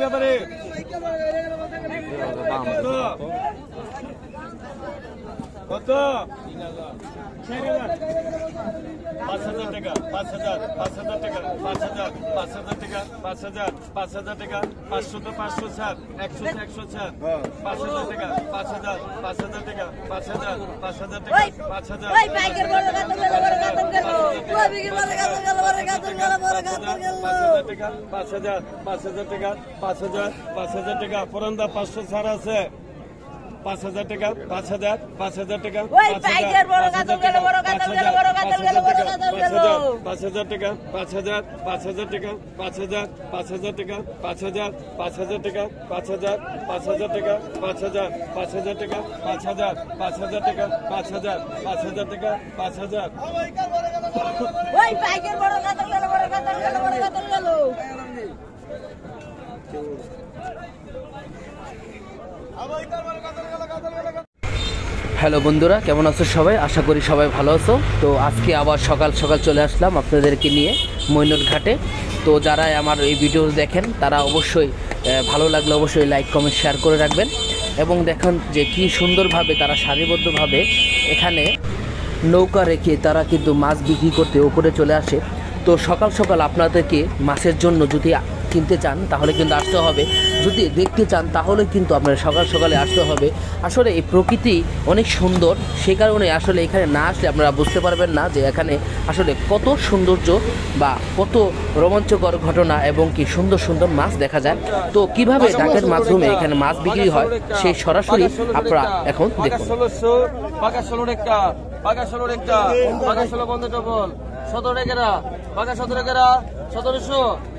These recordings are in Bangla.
ব্যাপারে কত পাঁচ হাজার টাকা পাঁচ হাজার পাঁচ হাজার টাকা পাঁচ হাজার পাঁচ হাজার টাকা পাঁচ হাজার পাঁচ হাজার টাকা পাঁচশো তো পাঁচশো সাত একশো তো একশো সাত পাঁচ হাজার টাকা পাঁচ হাজার পাঁচ হাজার টাকা পাঁচ হাজার পাঁচ হাজার টাকা পাঁচ হাজার বড় কাতল গেল বড় কাতল গেল পাঁচ হাজার পাঁচ হাজার টাকা পাঁচ হাজার পাঁচ হাজার টাকা পরন্দা পাঁচশো ছাড় আছে পাঁচ হাজার টাকা পাঁচ হাজার পাঁচ হাজার টাকা পাঁচ হাজার টাকা পাঁচ হাজার পাঁচ হাজার টাকা পাঁচ হাজার পাঁচ হাজার টাকা পাঁচ হাজার পাঁচ হাজার টাকা পাঁচ হাজার পাঁচ হাজার টাকা পাঁচ হাজার পাঁচ হাজার টাকা পাঁচ হাজার পাঁচ হাজার টাকা পাঁচ হাজার পাঁচ হাজার টাকা পাঁচ হাজার ওই বাইকের বড় কাতল গেল বড় কাতল গেল বড় কাতল গেল হ্যালো বন্ধুরা, কেমন আছো সবাই? আশা করি সবাই ভালো আছো। তো আজকে আবার সকাল সকাল চলে আসলাম আপনাদেরকে নিয়ে মৈনট ঘাটে তো যারা আমার এই ভিডিও দেখেন, তারা অবশ্যই ভালো লাগলে অবশ্যই লাইক কমেন্ট শেয়ার করে রাখবেন। এবং দেখুন যে কি সুন্দরভাবে তারা সারিবদ্ধভাবে এখানে নৌকা রেখে তারা কিন্তু মাছ বিক্রি করতে ওপরে চলে আসে। তো সকাল সকাল আপনাদেরকে মাছের জন্য যদি কিনতে চান, তাহলে কিন্তু আসতে হবে। যদি দেখতে চান, তাহলে কিন্তু আপনার সকাল সকালে আসতে হবে। আসলে এই প্রকৃতি অনেক সুন্দর সেই কারণে আসলে এখানে না আসলে আপনারা বুঝতে পারবেন না যে এখানে আসলে কত সৌন্দর্য বা কত রোমাঞ্চকর ঘটনা এবং কি সুন্দর সুন্দর মাছ দেখা যায়। তো কীভাবে ডাকের মাধ্যমে এখানে মাছ বিক্রি হয়, সেই সরাসরি আপনারা এখন দেখুন। সতেরো সতেরো সতেরোশো।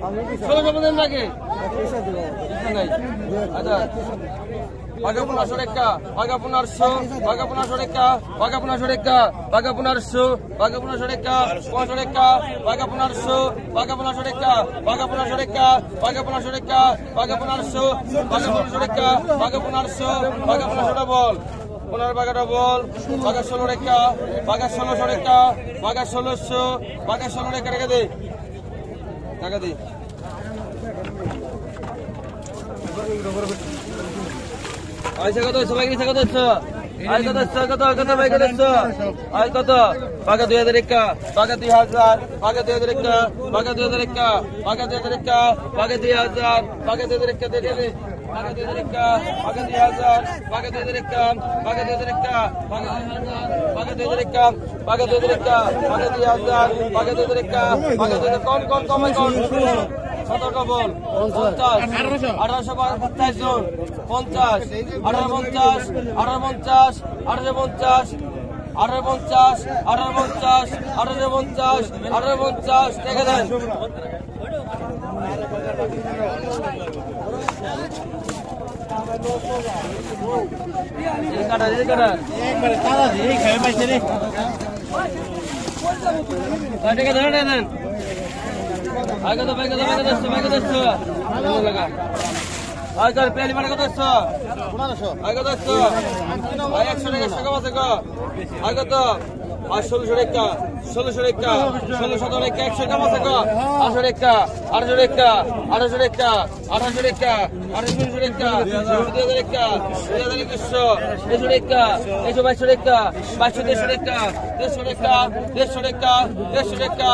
ষোলো জমা দেন নাকি? আচ্ছা। বাগাপুনা সরেক্কা বাগাপুনার শো বাগাপুনা সরেক্কা বাগাপুনা সরেক্কা বাগাপুনার শো বাগাপুনা সরেক্কা কোয়া সরেক্কা বাগাপুনার শো বাগাপুনা সরেক্কা বাগাপুনা সরেক্কা বাগাপুনা সরেক্কা বাগাপুনার শো বাগাপুনা সরেক্কা বাগাপুনার শো বাগাপুনা সরে বল। পনেরো বাগাটা বল বাগা ষোলো রেখা বাগা ষোলো সরেক্কা বাগা ষোলোশো বাগা ষোলো রেখা রেখে দে। টাকা দে। আইসা কত সবাই গেছে কত আয় কত কত কত ভাই কত আয় কত পাকা দুই হাজার একা পাকা দুই হাজার পাকা দুই হাজার একা পাকা দুই হাজার একা পাকা দুই হাজার একা পাকা দুই হাজার পাকা দুই হাজার একা بغت يدرك بغت يهزم بغت يدرك بغت يدرك بغت يدرك بغت يدرك بغت يهزم بغت يدرك بغت يدرك كم সতর্ক পঞ্চাশ আঠারোশো পঞ্চাশ জন পঞ্চাশ আঠারো পঞ্চাশ আঠারো পঞ্চাশ আঠারো পঞ্চাশ আঠারো পঞ্চাশ আঠারো পঞ্চাশ আঠারো পঞ্চাশ আঠারো পঞ্চাশ দেখে দেন পেলি মানে কত আসছো আগে কত আসছো একশো টাকা টাকা বাজে আগত আর ষোলোশো রেখা ষোলোশো রেখা ষোলো শত রেখা একশো আছে গো আঠারো রেখা আঠারো রেখা আঠারোশো রেখা আঠারোশো রেখা আঠারোশো রেখা দুই হাজার রেখা দুই হাজার একুশশো দেড়শো রেখা দেড়শো বাইশশো রেখা বাইশশো দেড়শো রেখা দেড়শো রেখা দেড়শো রেখা দেড়শো রেখা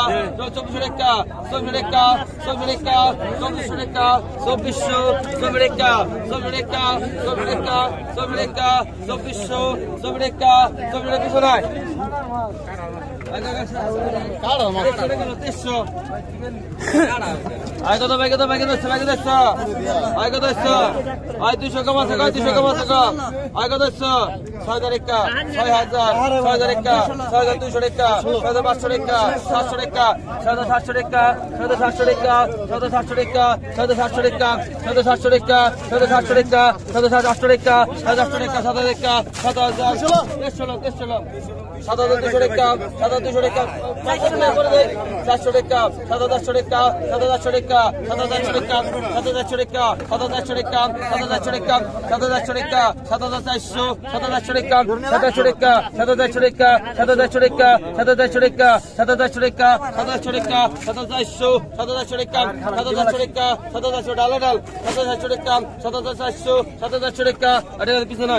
চব্বিশশো রেখা চব্বিশ রেখা চব্বিশ রেখা চব্বিশশো রেখা চব্বিশশো চব্বিশ রেখা চব্বিশ রেখা চব্বিশ রেখা চব্বিশ রেখা চব্বিশশো চব্বিশ রেখা চব্বিশ রেখা শোনায় ছয় হাজার একটা ছয় হাজার ছয় হাজার একটা ছয় হাজার দুশো পাঁচশো সাতশো হাজার সাতশো সাতশো সাতশো সাতশো সাতশো সাতশো সাত হাজার টাকা সাত হাজার লোক সাত হাজার দুশো টাকা সাত হাজার দুশো টাকা চারশো টাকা করে দেয় চারশো টাকা সাত হাজার চারশো টাকা সাত হাজার চারশো টাকা সাত হাজার চারশো টাকা সাত হাজার চারশো টাকা সাত হাজার চারশো টাকা সাত হাজার চারশো টাকা সাত হাজার চারশো টাকা সাত হাজার চারশো সাত আরে পিছনে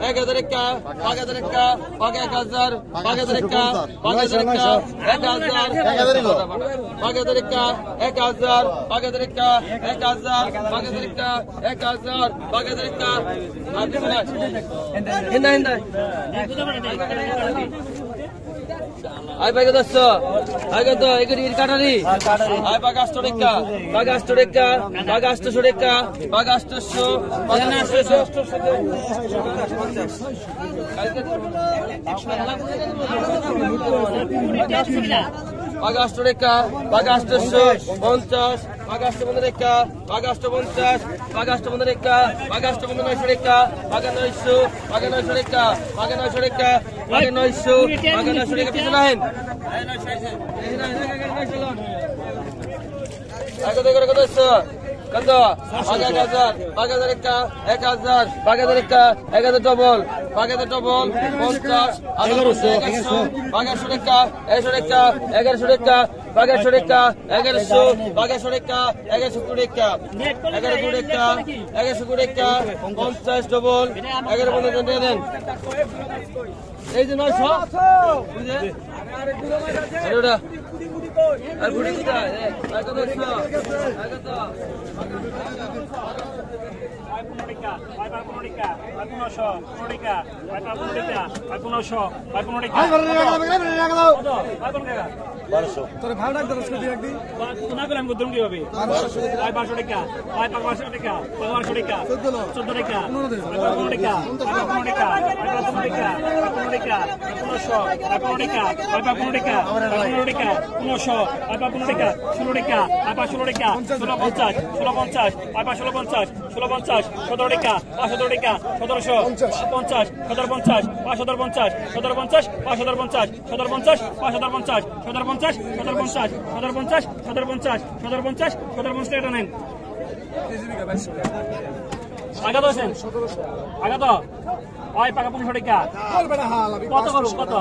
এক হাজার একা পাঁচ হাজার একা পাঁচ এক হাজার পাঁচ হাজার একা পাঁচ হাজার একা এক হাজার পাঁচ হাজার একা এক হাজার পাঁচ হাজার একা এক হাজার পাঁচ হাজার একা এক হাজার পাঁচ হাজার একা হিন্দা হিন্দা আয় বাগে দশ আয় কত এগুলি কাটারি আয় বাগে আষ্ট রেখা বাগে আষ্ট রেখা বাগে আষ্টশো রেখা বাগে আষ্টশো বাগে আষ্ট রেখা বাগে আষ্টশো পঞ্চাশ বাগে আষ্ট বন্ধ রেখা বাগে আষ্ট পঞ্চাশ বাগে আষ্ট বন্ধ রেখা বাগে আষ্ট বন্ধ নয়শো রেখা বাগে নয়শো বাগে নয়শো রেখা বাগে নয়শো রেখা বাগে নয়শো বাগে নয়শো রেখা পিছনে আহেন কত করে কত কত আগে এক হাজার পাঁচ হাজার একটা এক হাজার পাঁচ হাজার একটা এক হাজার ডবল পাঁচ হাজার ডবল পঞ্চাশ পাঁচ একশো টাকা একশো টাকা এগারোশো টাকা বাগেরশো টাকা এগারোশো বাগেরশো টাকা এগারোশো কুড়ি টাকা এগারো কুড়ি টাকা এগারোশো কুড়ি টাকা পঞ্চাশ ডবল এগারো টাকা দেন এই যে নয়শো? আরে বুড়ি কোথায় আর কত? আর কত? বারোশো। তোর ভাড়া দরজ করে দিই একদিন। তোমার করে আমি করতাম কীভাবে আয় বারোশো টাকা? আয় পাঁচ বারোশো টাকা? পাঁচ বারোশো টাকা? চোদ্দ টাকা? পনেরো টাকা? পনেরো টাকা? পনেরো টাকা? পনেরো টাকা? পনেরোশো। আর পনেরো টাকা? আয় ষোলো পঞ্চাশ। ষোলো পঞ্চাশ। আয় পা ষোলো পঞ্চাশ? ষোলো পঞ্চাশ সতেরো টাকা পাঁচ সতেরো টাকা সতেরোশো পঞ্চাশ সতেরো পঞ্চাশ পাঁচ সতেরো পঞ্চাশ সতেরো পঞ্চাশ পাঁচ সতেরো পঞ্চাশ সতেরো পঞ্চাশ পাঁচ সতেরো পঞ্চাশ সতেরো পঞ্চাশ সতেরো পঞ্চাশ সতেরো পঞ্চাশ সতেরো পঞ্চাশ সতেরো পঞ্চাশ সতেরো পঞ্চাশ এটা নেন আগাত আছেন আগাত ওই পাকা পনেরোশো টাকা কত করো কত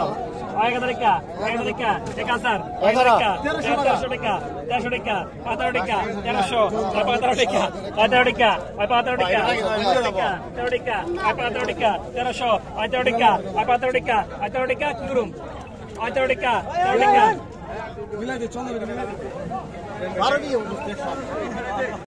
এক হাজার টাকা এক হাজার টাকা এক হাজার এক টাকা তেরোশো টাকা তেরোশো টাকা পনেরো টাকা তেরোশো পনেরো টাকা পনেরো টাকা পনেরো টাকা তেরো টাকা তেরো টাকা পনেরো টাকা তেরোশো তেরো টাকা পনেরো টাকা তেরো টাকা কি করুম টাকা তেরো টাকা মিলাই দে চন্দ্র মিলাই দে